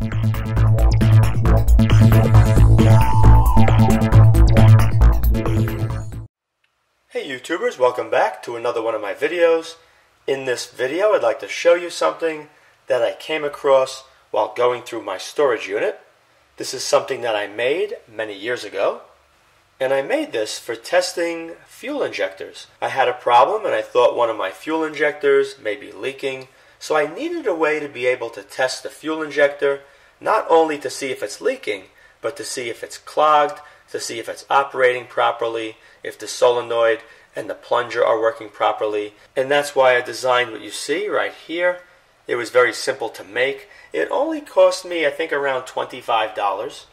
Hey YouTubers, welcome back to another one of my videos. In this video I'd like to show you something that I came across while going through my storage unit. This is something that I made many years ago. And I made this for testing fuel injectors. I had a problem and I thought one of my fuel injectors may be leaking. So I needed a way to be able to test the fuel injector, not only to see if it's leaking, but to see if it's clogged, to see if it's operating properly, if the solenoid and the plunger are working properly. And that's why I designed what you see right here. It was very simple to make. It only cost me, I think, around $25.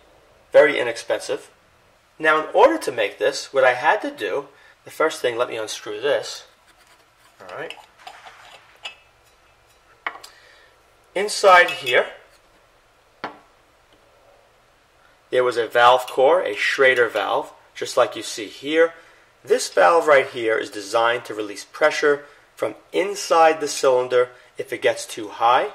Very inexpensive. Now, in order to make this, what I had to do, the first thing, let me unscrew this. All right. Inside here, there was a valve core, a Schrader valve, just like you see here. This valve right here is designed to release pressure from inside the cylinder if it gets too high.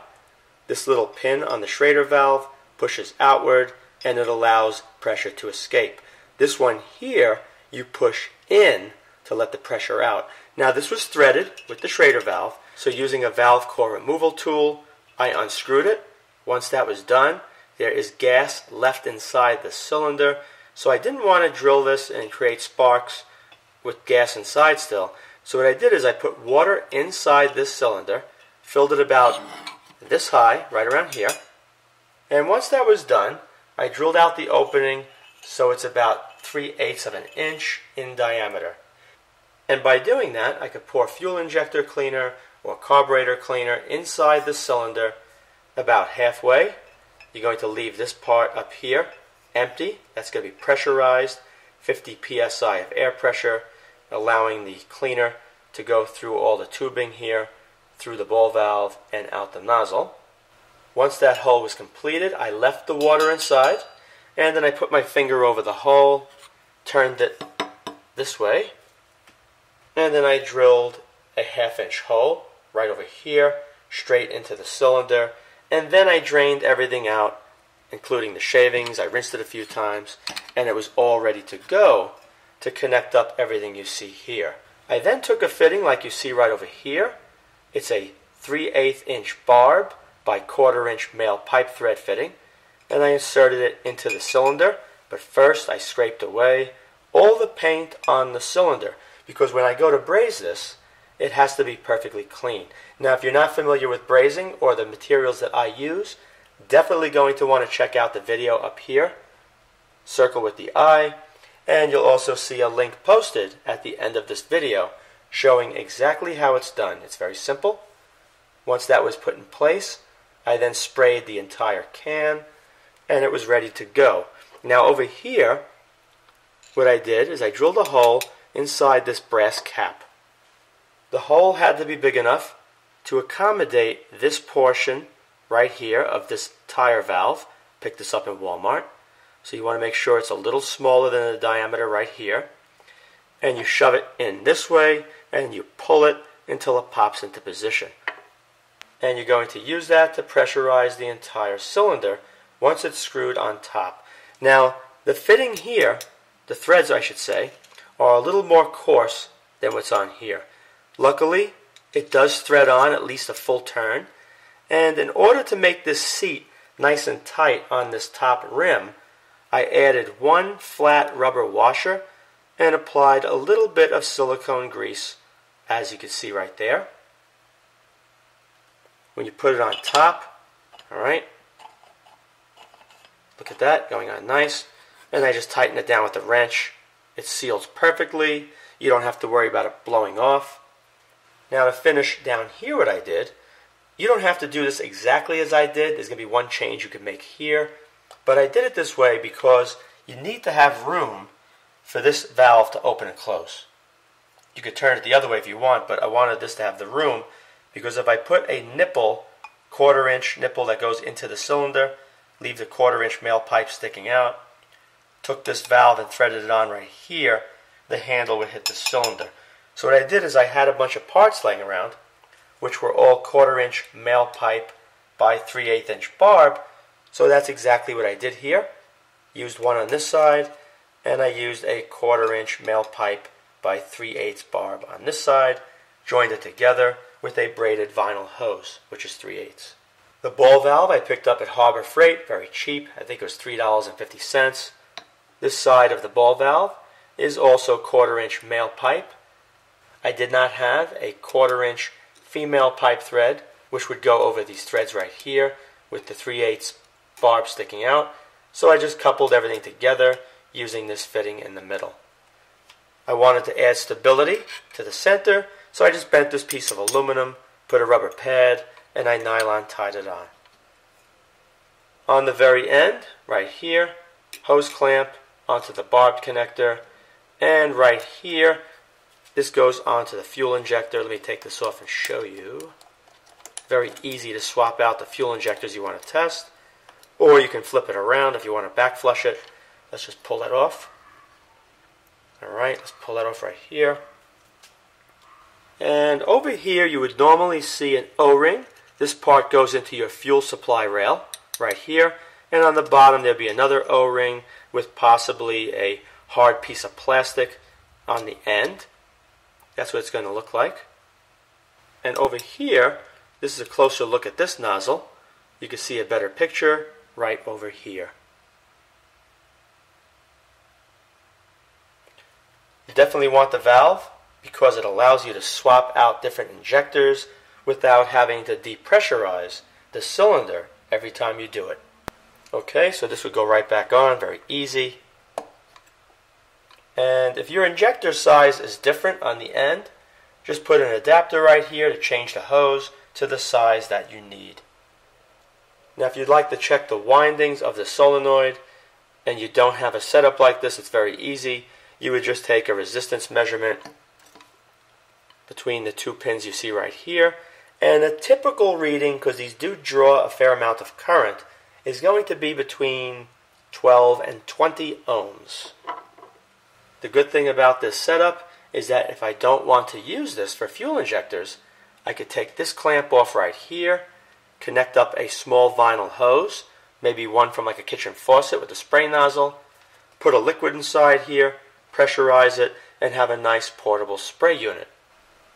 This little pin on the Schrader valve pushes outward and it allows pressure to escape. This one here, you push in to let the pressure out. Now this was threaded with the Schrader valve, so using a valve core removal tool, I unscrewed it. Once that was done, there is gas left inside the cylinder, so I didn't want to drill this and create sparks with gas inside still. So what I did is I put water inside this cylinder, filled it about this high, right around here, and once that was done, I drilled out the opening so it's about 3 eighths of an inch in diameter. And by doing that, I could pour fuel injector cleaner or carburetor cleaner inside the cylinder about halfway. You're going to leave this part up here empty. That's going to be pressurized, 50 psi of air pressure, allowing the cleaner to go through all the tubing here, through the ball valve, and out the nozzle. Once that hole was completed, I left the water inside and then I put my finger over the hole, turned it this way, and then I drilled a half inch hole right over here, straight into the cylinder, and then I drained everything out, including the shavings. I rinsed it a few times, and it was all ready to go to connect up everything you see here. I then took a fitting like you see right over here. It's a 3 8 inch barb by quarter inch male pipe thread fitting and I inserted it into the cylinder. But first I scraped away all the paint on the cylinder because when I go to braze this, it has to be perfectly clean. Now if you're not familiar with brazing or the materials that I use, definitely going to want to check out the video up here, circle with the eye, and you'll also see a link posted at the end of this video showing exactly how it's done. It's very simple. Once that was put in place, I then sprayed the entire can and it was ready to go. Now over here, what I did is I drilled a hole inside this brass cap. The hole had to be big enough to accommodate this portion right here of this tire valve. Picked this up in Walmart. So you want to make sure it's a little smaller than the diameter right here. And you shove it in this way and you pull it until it pops into position. And you're going to use that to pressurize the entire cylinder once it's screwed on top. Now, the fitting here, the threads I should say, are a little more coarse than what's on here. Luckily, it does thread on at least a full turn, and in order to make this seat nice and tight on this top rim, I added one flat rubber washer and applied a little bit of silicone grease, as you can see right there. When you put it on top, all right, Look at that, going on nice. And I just tighten it down with the wrench. It seals perfectly. You don't have to worry about it blowing off. Now to finish down here what I did, you don't have to do this exactly as I did. There's going to be one change you can make here. But I did it this way because you need to have room for this valve to open and close. You could turn it the other way if you want, but I wanted this to have the room because if I put a nipple, quarter inch nipple that goes into the cylinder, leave the quarter inch male pipe sticking out. Took this valve and threaded it on right here. The handle would hit the cylinder. So what I did is I had a bunch of parts laying around, which were all quarter inch male pipe by 3 8 inch barb, So that's exactly what I did here. Used one on this side, and I used a quarter inch male pipe by 3 8 barb on this side, joined it together with a braided vinyl hose, which is 3 8 The ball valve I picked up at Harbor Freight, very cheap. I think it was $3.50. This side of the ball valve is also quarter inch male pipe. I did not have a quarter inch female pipe thread, which would go over these threads right here with the 3 8 barb sticking out. So I just coupled everything together using this fitting in the middle. I wanted to add stability to the center, so I just bent this piece of aluminum, put a rubber pad, and I nylon tied it on. On the very end, right here, hose clamp onto the barbed connector, and right here, this goes onto the fuel injector. Let me take this off and show you. Very easy to swap out the fuel injectors you want to test, or you can flip it around if you want to back flush it. Let's just pull that off. Alright, let's pull that off right here. And over here you would normally see an O-ring. This part goes into your fuel supply rail right here. And on the bottom there'll be another O-ring with possibly a hard piece of plastic on the end. That's what it's going to look like. And over here, this is a closer look at this nozzle. You can see a better picture right over here. You definitely want the valve because it allows you to swap out different injectors without having to depressurize the cylinder every time you do it. Okay, so this would go right back on, very easy. And if your injector size is different on the end, just put an adapter right here to change the hose to the size that you need. Now if you'd like to check the windings of the solenoid and you don't have a setup like this, it's very easy you would just take a resistance measurement between the two pins you see right here. And a typical reading, because these do draw a fair amount of current, is going to be between 12 and 20 ohms. The good thing about this setup is that if I don't want to use this for fuel injectors, I could take this clamp off right here, connect up a small vinyl hose, maybe one from like a kitchen faucet with a spray nozzle, put a liquid inside here, pressurize it, and have a nice portable spray unit.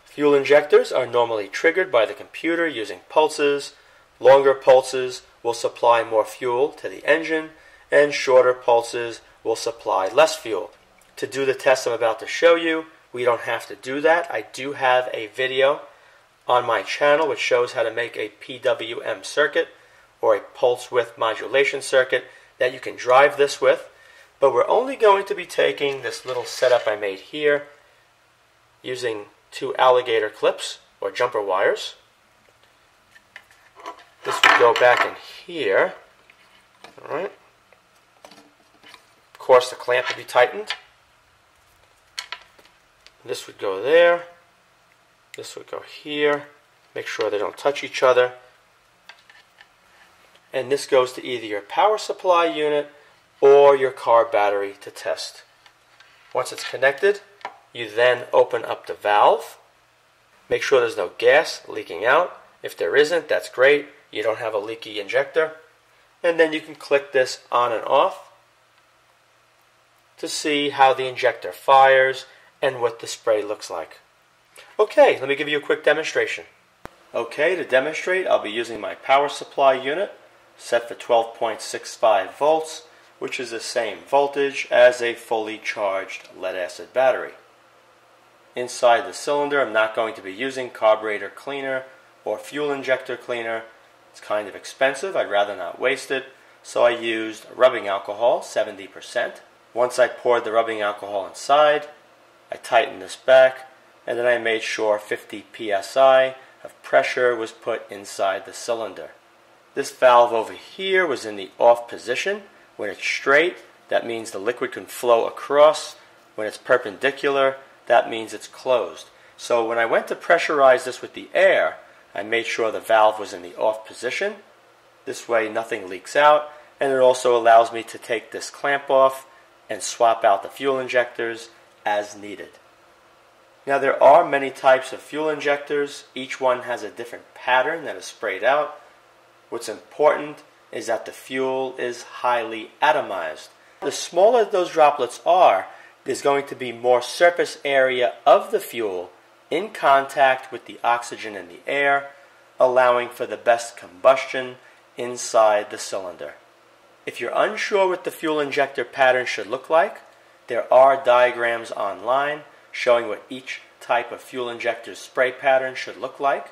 Fuel injectors are normally triggered by the computer using pulses. Longer pulses will supply more fuel to the engine, and shorter pulses will supply less fuel. To do the test I'm about to show you, we don't have to do that. I do have a video on my channel which shows how to make a PWM circuit or a pulse width modulation circuit that you can drive this with but we're only going to be taking this little setup I made here using two alligator clips or jumper wires. This would go back in here. Alright. Of course the clamp would be tightened. This would go there. This would go here. Make sure they don't touch each other. And this goes to either your power supply unit or your car battery to test. Once it's connected, you then open up the valve. Make sure there's no gas leaking out. If there isn't, that's great. You don't have a leaky injector. And then you can click this on and off to see how the injector fires and what the spray looks like. Okay, let me give you a quick demonstration. Okay, to demonstrate, I'll be using my power supply unit set for 12.65 volts which is the same voltage as a fully charged lead acid battery. Inside the cylinder, I'm not going to be using carburetor cleaner or fuel injector cleaner. It's kind of expensive. I'd rather not waste it. So I used rubbing alcohol, 70%. Once I poured the rubbing alcohol inside, I tightened this back, and then I made sure 50 psi of pressure was put inside the cylinder. This valve over here was in the off position, when it's straight, that means the liquid can flow across. When it's perpendicular, that means it's closed. So when I went to pressurize this with the air, I made sure the valve was in the off position. This way nothing leaks out, and it also allows me to take this clamp off and swap out the fuel injectors as needed. Now there are many types of fuel injectors. Each one has a different pattern that is sprayed out. What's important is that the fuel is highly atomized. The smaller those droplets are, there's going to be more surface area of the fuel in contact with the oxygen in the air, allowing for the best combustion inside the cylinder. If you're unsure what the fuel injector pattern should look like, there are diagrams online showing what each type of fuel injector's spray pattern should look like.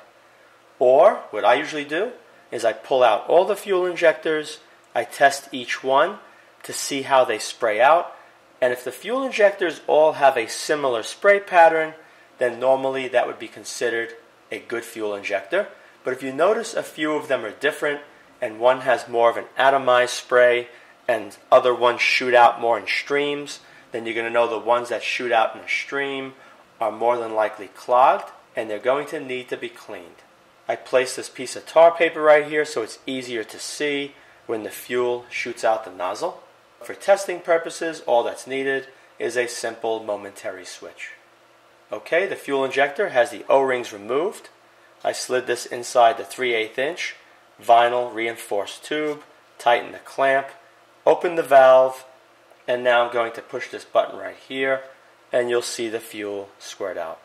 Or, what I usually do is I pull out all the fuel injectors, I test each one to see how they spray out, and if the fuel injectors all have a similar spray pattern, then normally that would be considered a good fuel injector. But if you notice a few of them are different, and one has more of an atomized spray, and other ones shoot out more in streams, then you're going to know the ones that shoot out in a stream are more than likely clogged, and they're going to need to be cleaned. I place this piece of tar paper right here so it's easier to see when the fuel shoots out the nozzle. For testing purposes, all that's needed is a simple momentary switch. Okay, the fuel injector has the O-rings removed. I slid this inside the 3 8 inch vinyl reinforced tube, tighten the clamp, open the valve, and now I'm going to push this button right here and you'll see the fuel squirt out.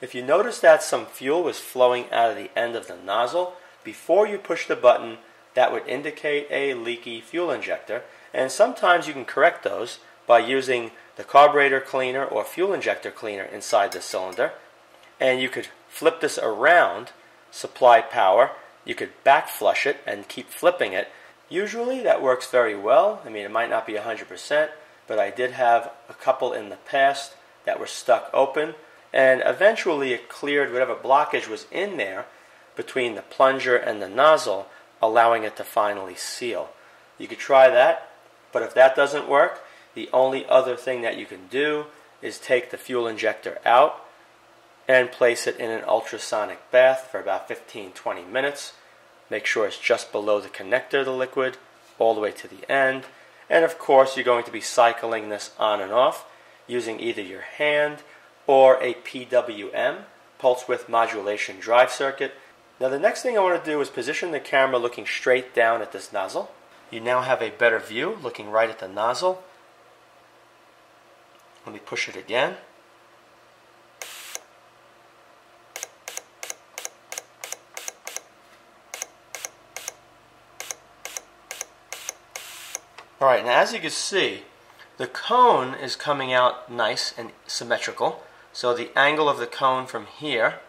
If you notice that some fuel was flowing out of the end of the nozzle, before you push the button, that would indicate a leaky fuel injector. And sometimes you can correct those by using the carburetor cleaner or fuel injector cleaner inside the cylinder. And you could flip this around, supply power. You could back flush it and keep flipping it. Usually that works very well. I mean, it might not be 100%, but I did have a couple in the past that were stuck open and eventually it cleared whatever blockage was in there between the plunger and the nozzle, allowing it to finally seal. You could try that, but if that doesn't work, the only other thing that you can do is take the fuel injector out and place it in an ultrasonic bath for about 15 20 minutes. Make sure it's just below the connector, the liquid, all the way to the end. And of course, you're going to be cycling this on and off using either your hand or a PWM, pulse width modulation drive circuit. Now the next thing I want to do is position the camera looking straight down at this nozzle. You now have a better view looking right at the nozzle. Let me push it again. Alright, now as you can see, the cone is coming out nice and symmetrical. So the angle of the cone from here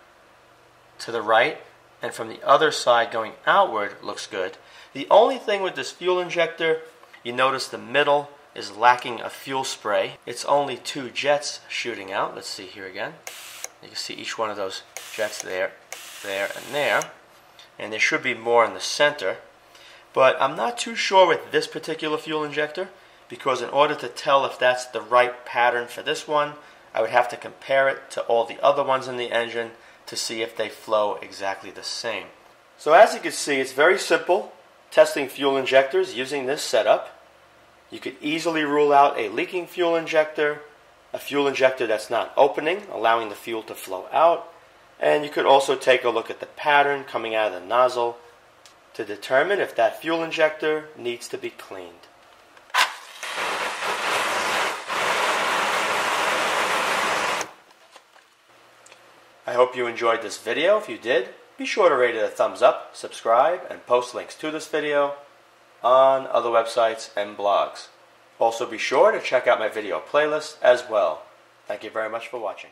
to the right and from the other side going outward looks good. The only thing with this fuel injector, you notice the middle is lacking a fuel spray. It's only two jets shooting out. Let's see here again. You can see each one of those jets there, there, and there. And there should be more in the center. But I'm not too sure with this particular fuel injector because in order to tell if that's the right pattern for this one, I would have to compare it to all the other ones in the engine to see if they flow exactly the same. So as you can see, it's very simple testing fuel injectors using this setup. You could easily rule out a leaking fuel injector, a fuel injector that's not opening, allowing the fuel to flow out, and you could also take a look at the pattern coming out of the nozzle to determine if that fuel injector needs to be cleaned. I hope you enjoyed this video. If you did, be sure to rate it a thumbs up, subscribe, and post links to this video on other websites and blogs. Also be sure to check out my video playlist as well. Thank you very much for watching.